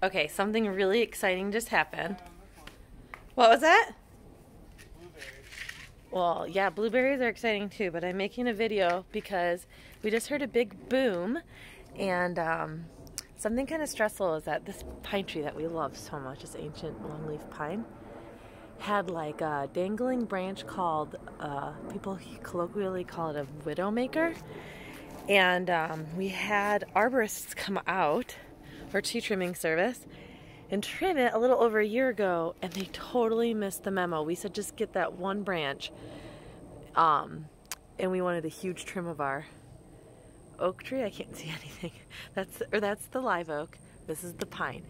Okay, something really exciting just happened. What was that? Well, yeah, blueberries are exciting too, but I'm making a video because we just heard a big boom and um, something kind of stressful is that this pine tree that we love so much, this ancient longleaf pine, had like a dangling branch called, uh, people colloquially call it a widowmaker. And um, we had arborists come out for tree trimming service and trim it a little over a year ago and they totally missed the memo. We said just get that one branch. Um, and we wanted a huge trim of our oak tree. I can't see anything. That's or that's the live oak. This is the pine.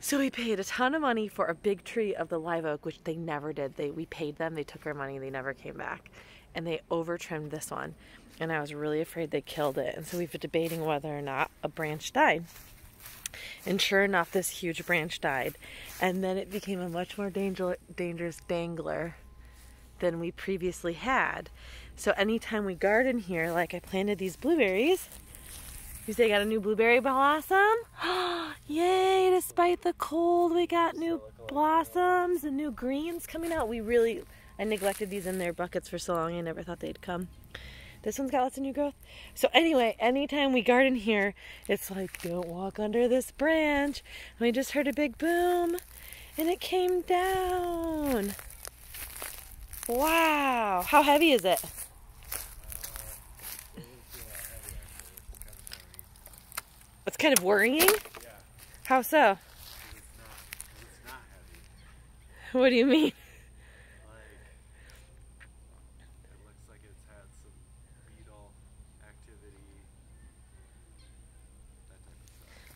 So we paid a ton of money for a big tree of the live oak, which they never did. They we paid them, they took our money, they never came back. And they over trimmed this one. And I was really afraid they killed it. And so we've been debating whether or not a branch died. And sure enough, this huge branch died. And then it became a much more danger, dangerous dangler than we previously had. So anytime we garden here, like I planted these blueberries, you say I got a new blueberry blossom? Yay, despite the cold, we got new blossoms and new greens coming out. We really, I neglected these in their buckets for so long, I never thought they'd come. This one's got lots of new growth. So anyway, anytime we garden here, it's like, don't walk under this branch. And we just heard a big boom and it came down. Wow. How heavy is it? It's kind of worrying? How so? What do you mean?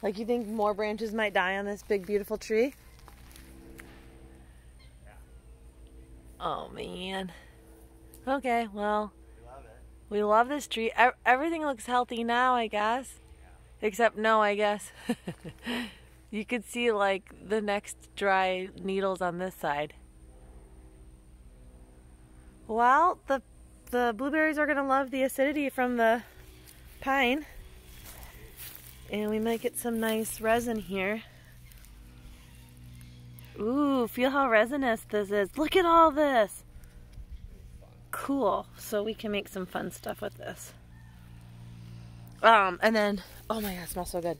Like you think more branches might die on this big beautiful tree? Yeah. Oh man. Okay, well. We love. We love this tree. Everything looks healthy now, I guess. Yeah. Except no, I guess. you could see like the next dry needles on this side. Well, the the blueberries are going to love the acidity from the pine. And we might get some nice resin here. Ooh, feel how resinous this is. Look at all this. Cool. So we can make some fun stuff with this. Um, and then, oh my god, smells so good.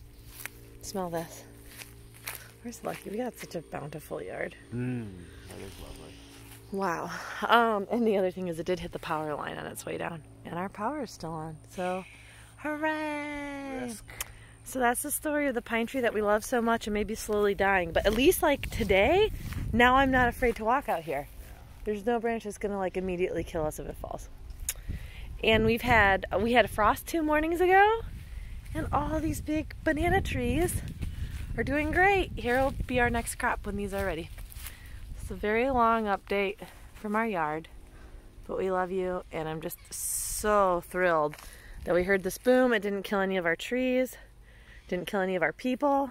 Smell this. Where's Lucky? We got such a bountiful yard. Mmm, that is lovely. Wow. Um, and the other thing is it did hit the power line on its way down. And our power is still on. So, hooray! Risk. So that's the story of the pine tree that we love so much and maybe slowly dying. But at least like today, now I'm not afraid to walk out here. There's no branch that's gonna like immediately kill us if it falls. And we've had, we had a frost two mornings ago and all these big banana trees are doing great. Here will be our next crop when these are ready. It's a very long update from our yard, but we love you and I'm just so thrilled that we heard this boom. It didn't kill any of our trees. Didn't kill any of our people.